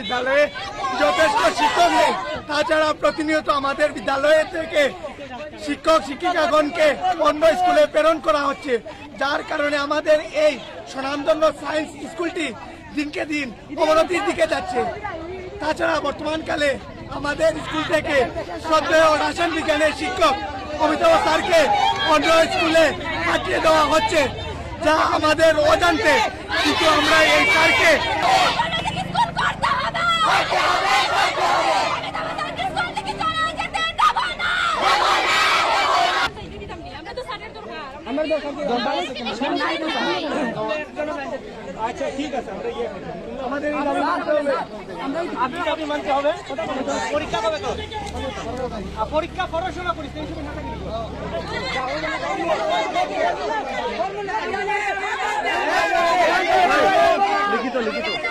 বিদ্যালয়ে যথেষ্ট শিক্ষক নেই। তাছাড়া প্রতিনিয়ত আমাদের বিদ্যালয়ে থেকে শিক্ষক, শিক্ষিকাগণকে অন্য স্কুলে প্রেরণ করা হচ্ছে। যার কারণে আমাদের এই স্বনামধন্য সায়েন্স স্কুলটি দিনকে দিন অবনতির দিকে যাচ্ছে। তাছাড়া বর্তমানকালে আমাদের স্কুল থেকে শ্রদ্ধেয় রাসায়ন বিজ্ঞানের শিক্ষক অমিতাভ স্যারকে অন্য স্কুলে পাঠিয়ে দেওয়া হচ্ছে, যা আমাদের অজান্তে। কিন্তু আমরা এই স্যারকে আমার আচ্ছা, আচ্ছা ঠিক আছে আমরা আমাদের আপনি আপনি মানতে হবে? পরীক্ষা হবে তো পরীক্ষা পড়াশোনা করিস না লিখিত লিখিত।